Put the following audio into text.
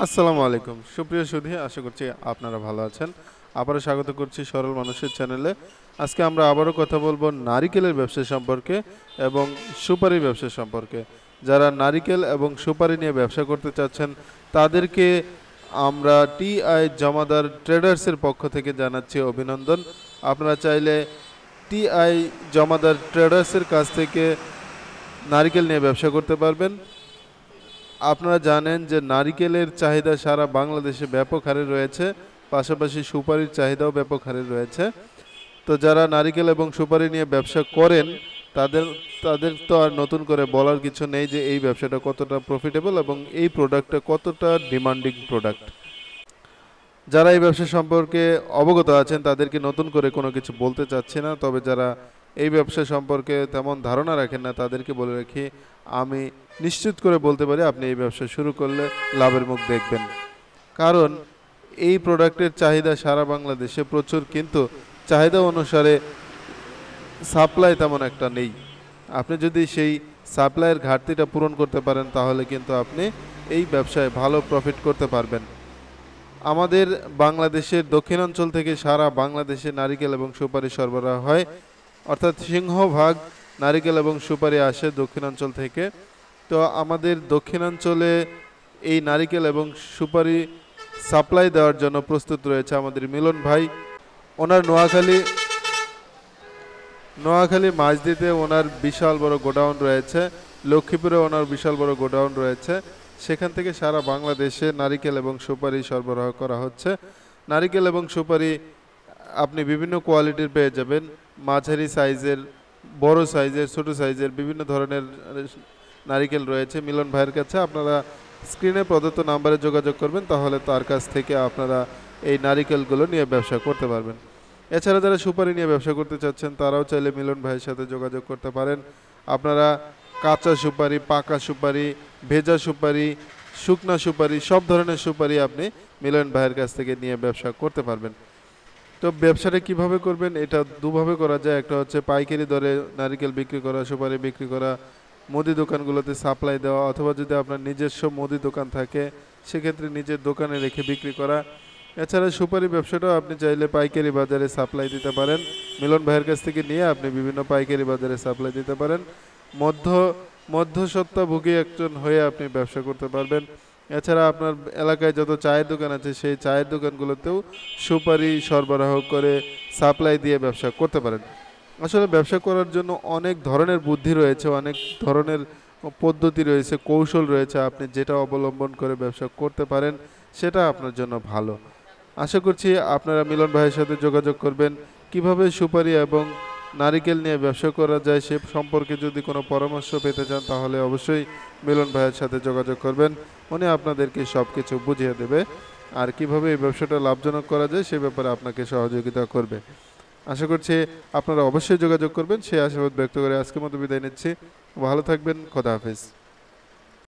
আসসালামু আলাইকুম। সুপ্রিয় সুধী, আশা করছি আপনারা ভালো আছেন। আবারও স্বাগত করছি সরল মানুষের চ্যানেলে। আজকে আমরা আবারও কথা বলব নারিকেলের ব্যবসা সম্পর্কে এবং সুপারি ব্যবসা সম্পর্কে। যারা নারিকেল এবং সুপারি নিয়ে ব্যবসা করতে চাচ্ছেন, তাদেরকে আমরা টিআই জমাদার ট্রেডার্সের পক্ষ থেকে জানাচ্ছি অভিনন্দন। আপনারা চাইলে টিআই জমাদার ট্রেডার্সের কাছ থেকে নারিকেল নিয়ে ব্যবসা করতে পারবেন। আপনারা জানেন যে নারিকেলের চাহিদা সারা বাংলাদেশে ব্যাপক হারে রয়েছে, পাশাপাশি সুপারির চাহিদাও ব্যাপক হারে রয়েছে। তো যারা নারিকেল এবং সুপারি নিয়ে ব্যবসা করেন, তাদের তাদের তো আর নতুন করে বলার কিছু নেই যে এই ব্যবসাটা কতটা প্রফিটেবল এবং এই প্রোডাক্টটা কতটা ডিমান্ডিং প্রোডাক্ট যারা এই ব্যবসা সম্পর্কে অবগত আছেন, তাদেরকে নতুন করে কোনো কিছু বলতে চাচ্ছি না, তবে যারা এই ব্যবসা সম্পর্কে তেমন ধারণা রাখেন না, তাদেরকে বলে রাখি, আমি নিশ্চিত করে বলতে পারি আপনি এই ব্যবসা শুরু করলে লাভের মুখ দেখবেন। কারণ এই প্রোডাক্টের চাহিদা সারা বাংলাদেশে প্রচুর, কিন্তু চাহিদা অনুসারে সাপ্লাই তেমন একটা নেই। আপনি যদি সেই সাপ্লাইয়ের ঘাটতিটা পূরণ করতে পারেন, তাহলে কিন্তু আপনি এই ব্যবসায় ভালো প্রফিট করতে পারবেন। আমাদের বাংলাদেশের দক্ষিণাঞ্চল থেকে সারা বাংলাদেশে নারিকেল এবং সুপারি সরবরাহ হয়। অর্থাৎ সিংহভাগ নারিকেল এবং সুপারি আসে দক্ষিণাঞ্চল থেকে। তো আমাদের দক্ষিণাঞ্চলে এই নারিকেল এবং সুপারি সাপ্লাই দেওয়ার জন্য প্রস্তুত রয়েছে আমাদের মিলন ভাই। ওনার নোয়াখালী নোয়াখালী মাঝদিতে ওনার বিশাল বড় গোডাউন রয়েছে। লক্ষ্মীপুরে ওনার বিশাল বড় গোডাউন রয়েছে। সেখান থেকে সারা বাংলাদেশে নারিকেল এবং সুপারি সরবরাহ করা হচ্ছে। নারিকেল এবং সুপারি আপনি বিভিন্ন কোয়ালিটির পেয়ে যাবেন। মাঝারি সাইজের, বড় সাইজের, ছোট সাইজের বিভিন্ন ধরনের নারিকেল রয়েছে। মিলন ভাইয়ের কাছে আপনারা স্ক্রিনে প্রদত্ত নাম্বারে যোগাযোগ করবেন, তাহলে তার কাছ থেকে আপনারা এই নারিকেলগুলো নিয়ে ব্যবসা করতে পারবেন। এছাড়া যারা সুপারি নিয়ে ব্যবসা করতে চাচ্ছেন, তারাও চাইলে মিলন ভাইয়ের সাথে যোগাযোগ করতে পারেন। আপনারা কাঁচা সুপারি, পাকা সুপারি, ভেজা সুপারি, শুকনা সুপারি, সব ধরনের সুপারি আপনি মিলন ভাইয়ের কাছ থেকে নিয়ে ব্যবসা করতে পারবেন। তো ব্যবসাটা কীভাবে করবেন এটা দুভাবে করা যায়। একটা হচ্ছে পাইকারি দরে নারিকেল বিক্রি করা, সুপারি বিক্রি করা, মুদি দোকানগুলোতে সাপ্লাই দেওয়া, অথবা যদি আপনার নিজস্ব মুদি দোকান থাকে, সেক্ষেত্রে নিজের দোকানে রেখে বিক্রি করা। এছাড়া সুপারি ব্যবসাটাও আপনি চাইলে পাইকারি বাজারে সাপ্লাই দিতে পারেন। মিলন ভাইয়ের কাছ থেকে নিয়ে আপনি বিভিন্ন পাইকারি বাজারে সাপ্লাই দিতে পারেন। মধ্য মধ্যসত্ত্বাভোগী একজন হয়ে আপনি ব্যবসা করতে পারবেন। এছাড়া আপনার এলাকায় যত চায়ের দোকান আছে, সেই চায়ের দোকানগুলোতেও সুপারি সরবরাহ করে সাপ্লাই দিয়ে ব্যবসা করতে পারেন। আসলে ব্যবসা করার জন্য অনেক ধরনের বুদ্ধি রয়েছে, অনেক ধরনের পদ্ধতি রয়েছে, কৌশল রয়েছে। আপনি যেটা অবলম্বন করে ব্যবসা করতে পারেন, সেটা আপনার জন্য ভালো। আশা করছি আপনারা মিলন ভাইয়ের সাথে যোগাযোগ করবেন। কীভাবে সুপারি এবং নারিকেল নিয়ে ব্যবসা করা যায়, সে সম্পর্কে যদি কোনো পরামর্শ পেতে চান, তাহলে অবশ্যই মিলন ভাইয়ের সাথে যোগাযোগ করবেন। উনি আপনাদেরকে সব কিছু বুঝিয়ে দেবে। আর কীভাবে এই ব্যবসাটা লাভজনক করা যায়, সে ব্যাপারে আপনাকে সহযোগিতা করবে। আশা করছি আপনারা অবশ্যই যোগাযোগ করবেন। সে আশাবাদ ব্যক্ত করে আজকের মতো বিদায় নিচ্ছি। ভালো থাকবেন। খোদা হাফিজ।